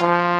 Bye.